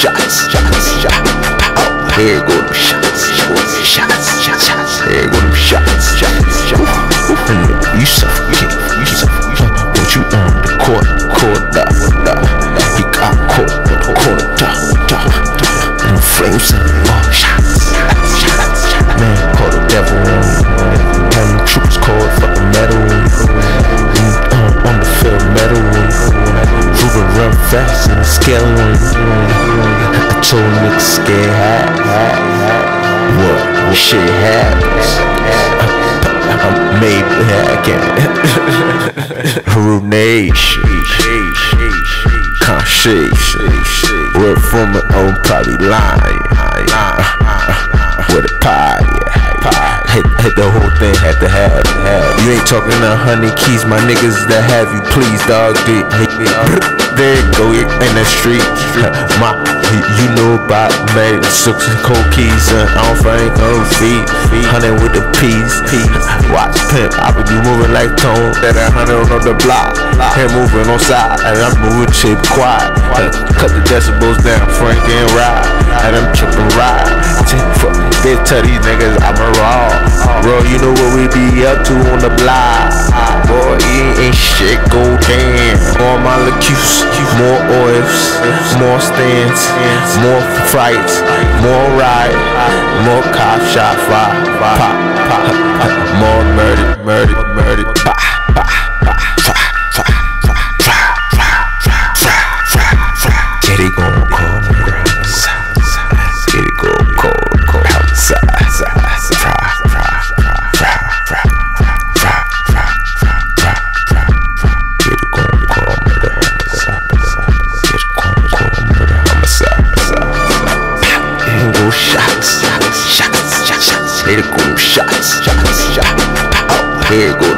shots, shots, shots. Here go them shots, shots, shots. Shit happens? I'm made hacking. Ruination. Conscious. Word from it on probably lying. With a pie. Hit, hit the whole thing, had to have, have. You ain't talking to honey keys, my niggas that have you, please, dog. They, there go, in the street. My, you know about me, six cold keys, and I don't frank on feet. Hundred with the peas. Watch pimp, I be moving like tone. That a hundred on the block, him moving on side, and I'm moving chip quiet. Cut the decibels down, Frank and ride, and I'm tripping ride. Fuck, bitch, tell these niggas I'm a raw. Bro, you know what we be up to on the block. Boy, ain't shit, go damn. More molecules, more oils, more stands, more fights, more ride, more cop shot, pop, shots, shots, shots. Pow. Here go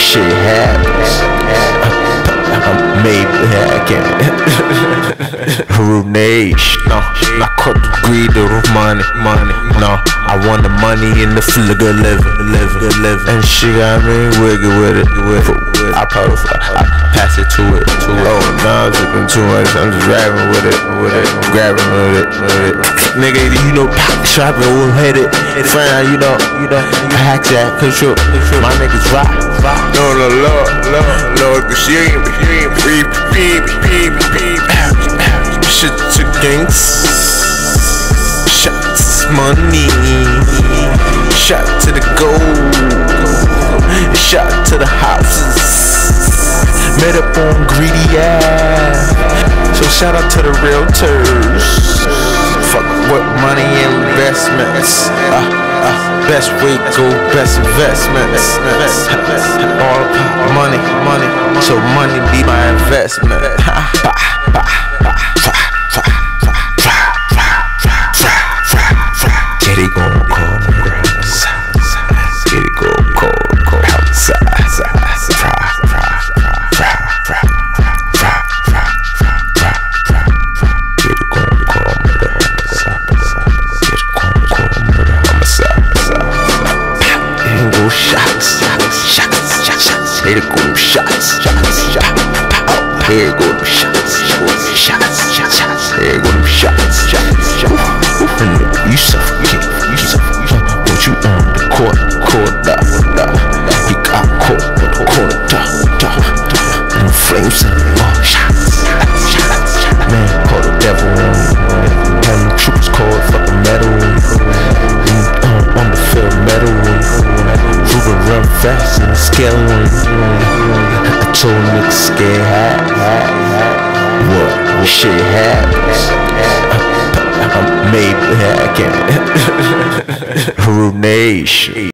shit happens? I'm made hacking. Ruination. No, not cut the greed of money, money. No, I want the money in the feel of good living, living, living. And she got me wicked with it, with it. I probably I pass it to it, to it. Oh, now I'm zipping too much. I'm just grabbing with it, with it, grabbing with it, with it. Nigga, you know, strapping, we'll hit it. Friend, you know, you know, hack that, control. My niggas rock, rock. No, no, Lord, Lord, Lord, cause she ain't, she ain't, beep, beep, beep, beep. Shit to gangs. Shots, money. Shot to the gold. Shot to the houses. Met up on greedy ass. So shout out to the realtors. What money investments. Uh, uh, best way go, best investments. All money, money. So money be my investment. scared hat. What? Shit happens. I'm made.